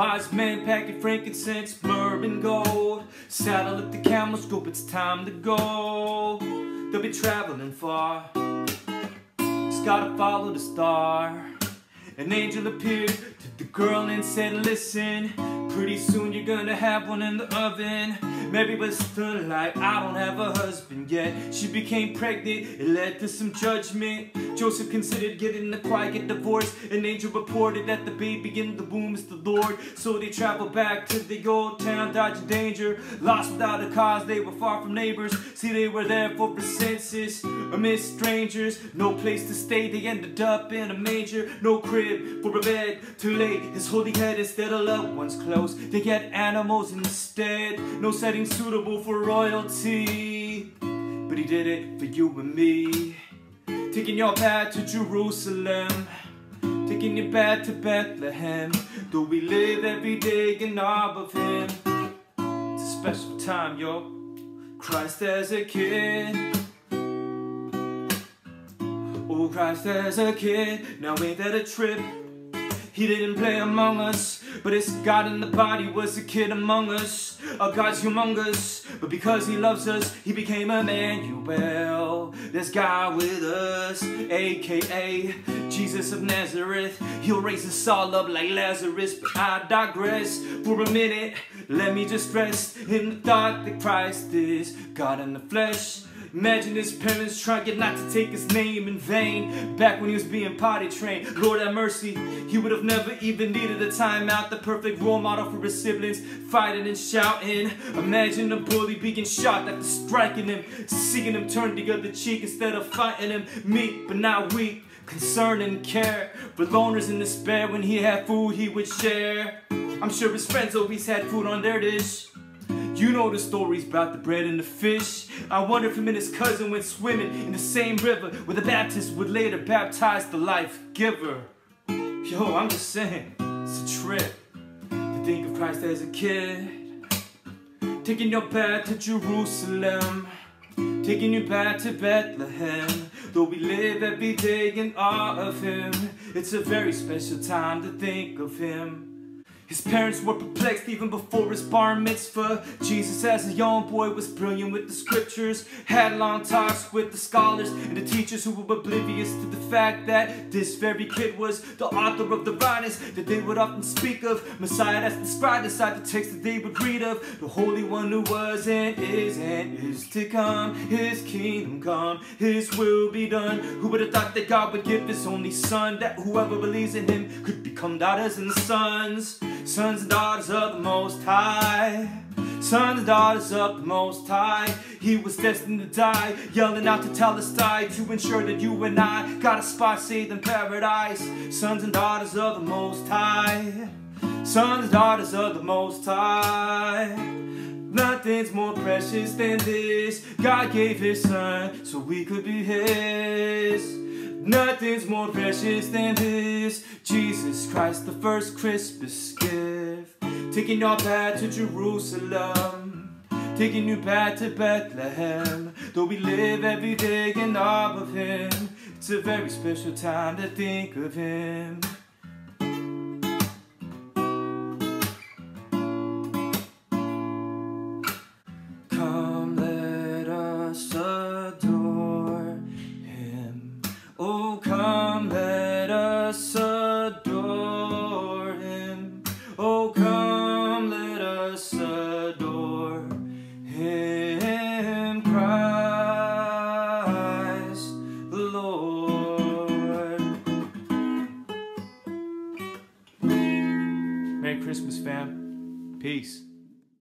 Wise men packing frankincense, myrrh and gold. Saddle up the camels, scope, it's time to go. They'll be traveling far. Just gotta follow the star. An angel appeared to the girl and said, Listen, pretty soon you're gonna have one in the oven. Mary was still like, I don't have a husband yet. She became pregnant, it led to some judgment. Joseph considered getting a quiet divorce. An angel reported that the baby in the womb is the Lord. So they traveled back to the old town, dodging danger. Lost without a cause, they were far from neighbors. See, they were there for the census, amidst strangers. No place to stay, they ended up in a manger. No crib for a bed to lay his holy head instead of loved ones close. They get animals instead. No setting suitable for royalty. But he did it for you and me. Taking your path to Jerusalem. Taking your path to Bethlehem. Though we live every day in awe of him. It's a special time, yo. Christ as a kid. Oh, Christ as a kid. Now ain't that a trip? He didn't play among us, but his God in the body was a kid among us. Our God's humongous, but because he loves us, he became Emmanuel. This God with us, aka Jesus of Nazareth. He'll raise us all up like Lazarus, but I digress for a minute. Let me just rest in the thought that Christ is God in the flesh. Imagine his parents trying not to take his name in vain. Back when he was being potty trained. Lord have mercy, he would have never even needed a timeout. The perfect role model for his siblings, fighting and shouting. Imagine a bully being shot after striking him. Seeing him turn the other cheek instead of fighting him. Meek but not weak. Concern and care for loners in despair. When he had food, he would share. I'm sure his friends always had food on their dish. You know the stories about the bread and the fish. I wonder if him and his cousin went swimming in the same river where the Baptist would later baptize the life giver. Yo, I'm just saying, it's a trip to think of Christ as a kid. Taking your path to Jerusalem, taking you back to Bethlehem. Though we live every day in awe of him, it's a very special time to think of him. His parents were perplexed even before his bar mitzvah. Jesus as a young boy was brilliant with the scriptures, had long talks with the scholars and the teachers who were oblivious to the fact that this very kid was the author of the writings that they would often speak of. Messiah that's described inside the text that they would read of. The Holy One who was and is and is to come. His kingdom come, his will be done. Who would have thought that God would give his only son that whoever believes in him could become daughters and sons? Sons and daughters of the Most High. Sons and daughters of the Most High. He was destined to die, yelling out Tetelestai to ensure that you and I got a spot saved in paradise. Sons and daughters of the Most High. Sons and daughters of the Most High. Nothing's more precious than this. God gave His Son so we could be His. Nothing's more precious than this Jesus Christ, the first Christmas gift Taking our path to Jerusalem. Taking you path to Bethlehem. Though we live every day in awe of Him It's a very special time to think of Him Christmas, fam. Peace.